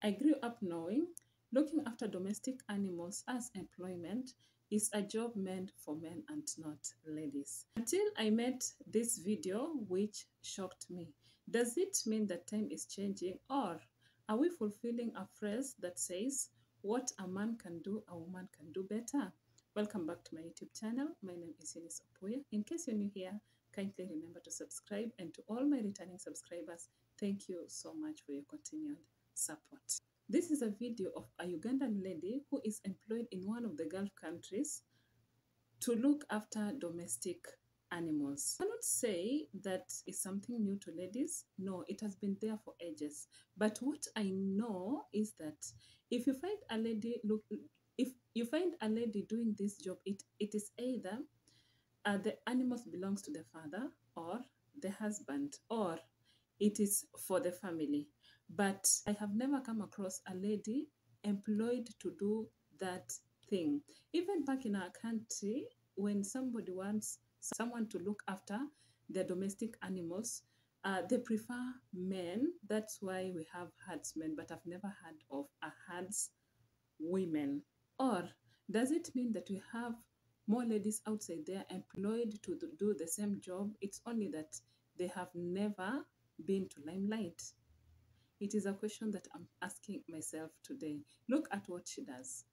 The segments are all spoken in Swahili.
I grew up knowing looking after domestic animals as employment is a job meant for men and not ladies. Until I met this video, which shocked me. Does it mean that time is changing, or are we fulfilling a phrase that says, What a man can do, a woman can do better? Welcome back to my YouTube channel. My name is Eunice Opuya. In case you're new here, kindly remember to subscribe. And to all my returning subscribers, thank you so much for your continued support. This is a video of a Ugandan lady who is employed in one of the Gulf countries to look after domestic animals. I cannot say that is something new to ladies. No, it has been there for ages. But what I know is that if you find a lady look if you find a lady doing this job, it, it is either uh, the animals belongs to the father or the husband or it is for the family. But I have never come across a lady employed to do that thing. Even back in our country, when somebody wants someone to look after their domestic animals, uh, they prefer men. That's why we have herdsmen, but I've never heard of a herds women. Or does it mean that we have more ladies outside there employed to do- do the same job? It's only that they have never been to limelight. It is a question that I'm asking myself today. Look at what she does.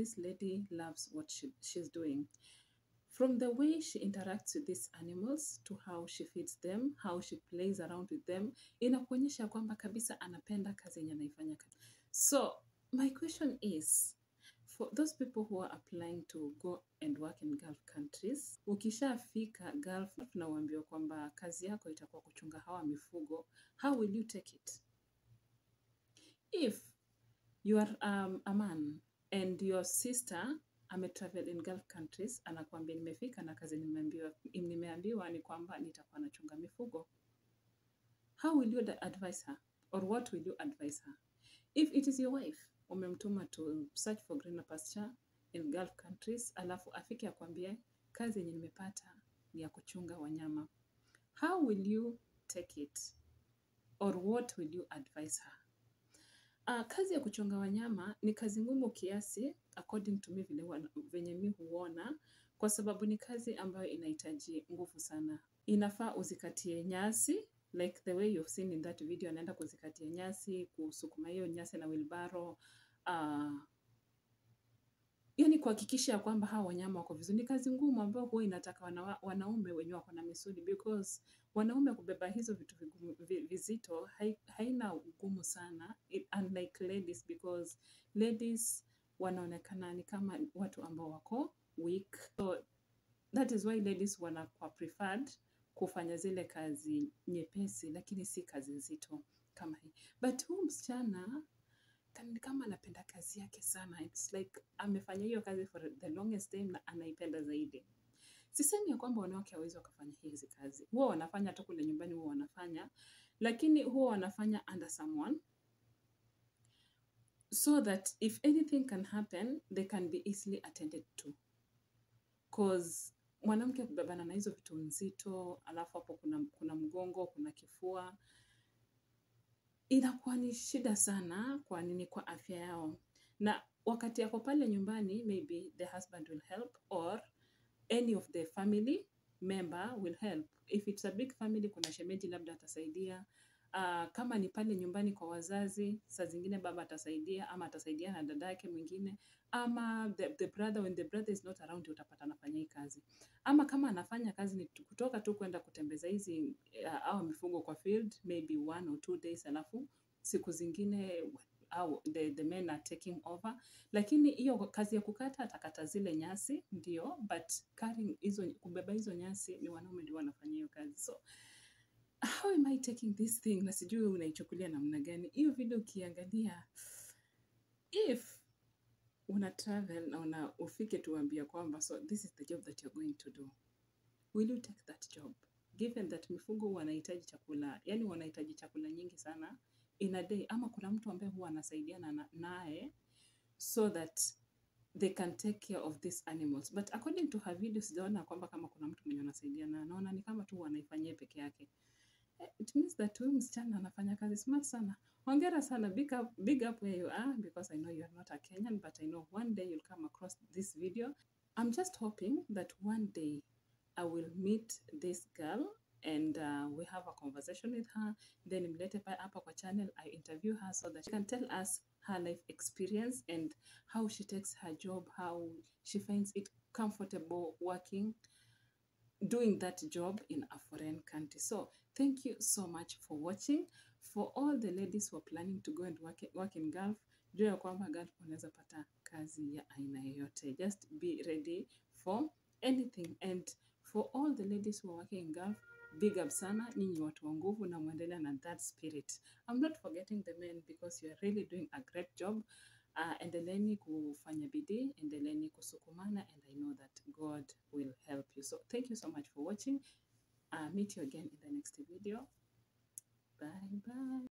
This lady loves what she, she's doing. From the way she interacts with these animals to how she feeds them, how she plays around with them, inakuonyesha kwamba kabisa anapenda kazi yenye anaifanya. So my question is for those people who are applying to go and work in Gulf countries, ukishafika Gulf na uambiwa kwamba kazi yako itakuwa kuchunga hawa mifugo, how will you take it? If you are um, a man and your sister ametravel in Gulf countries, anakuambia nimefika na kazi nimeambiwa, nimeambiwa ni kwamba nitakuwa nachunga mifugo, how will you advise her or what will you advise her? If it is your wife, umemtuma to search for greener pasture in Gulf countries, alafu afike akwambie kazi yenye nimepata ni ya kuchunga wanyama, how will you take it or what will you advise her? Uh, kazi ya kuchonga wanyama ni kazi ngumu kiasi according to me venye mi huona, kwa sababu ni kazi ambayo inahitaji nguvu sana. Inafaa uzikatie nyasi like the way you've seen in that video, anaenda kuzikatia nyasi, kusukuma hiyo nyasi na wheelbarrow. uh, yani kuhakikisha ya kwamba hawa wanyama wako vizuri. Ni kazi ngumu ambayo huwa inataka wana, wanaume wenye wako na misuli because wanaume kubeba hizo vitu vizito haina ugumu sana unlike ladies because ladies wanaonekana ni kama watu ambao wako weak so that is why ladies wanakuwa preferred kufanya zile kazi nyepesi lakini si kazi nzito kama hii but huu msichana kama anapenda kazi yake sana. It's like amefanya hiyo kazi for the longest time na anaipenda zaidi. Sisemi ya kwamba wanawake hawawezi wakafanya hizi kazi. Huwa wanafanya hata kule nyumbani huwa wanafanya. Lakini huwa wanafanya under someone. So that if anything can happen they can be easily attended to. Cause mwanamke kubebana na hizo vitu nzito alafu hapo kuna, kuna mgongo kuna kifua inakuwa ni shida sana kwa nini kwa afya yao. Na wakati yako pale nyumbani maybe the husband will help or any of the family member will help. If it's a big family kuna shemeji labda atasaidia uh, kama ni pale nyumbani kwa wazazi saa zingine baba atasaidia ama atasaidia na dada yake mwingine ama the, the brother when the brother is not around utapata anafanya hii kazi. Ama kama anafanya kazi ni kutoka tu kwenda kutembeza hizi uh, au mifugo kwa field maybe one or two days alafu siku zingine au the, the men are taking over. Lakini hiyo kazi ya kukata atakata zile nyasi ndio but carrying hizo kubeba hizo nyasi ni wanaume ndio wanafanya hiyo kazi. So how am I taking this thing na sijui unaichukulia namna gani? Hiyo video ukiangalia if una travel na una ufike tuambia kwamba so this is the job that you're going to do. Will you take that job? Given that mifugo wanahitaji chakula yani wanahitaji chakula nyingi sana in a day ama kuna mtu ambaye huwa anasaidiana naye so that they can take care of these animals. But according to her video sijaona kwamba kama kuna mtu mwenye anasaidiana naona ni kama tu wanaifanyia peke yake it means that huyu msichana anafanya kazi smart sana. Hongera sana big up, big up where you are because i know you are not a kenyan but i know one day you'll come across this video. I'm just hoping that one day i will meet this girl and uh, we have a conversation with her then mlete pa- hapa kwa channel i interview her so that she can tell us her life experience and how she takes her job how she finds it comfortable working doing that job in a foreign country. So thank you so much for watching. For all the ladies who are planning to go and work, work in Gulf, jua ya kwamba Gulf unaweza pata kazi ya aina yoyote. Just be ready for anything. And for all the ladies who are working in Gulf, big up sana, nyinyi watu wa nguvu na mwendelea na that spirit. I'm not forgetting the men because you are really doing a great job. Uh, endeleni kufanya bidii, endeleni kusukumana and I know that God will help you. So thank you so much for watching. Uh, meet you again in the next video. Bye bye.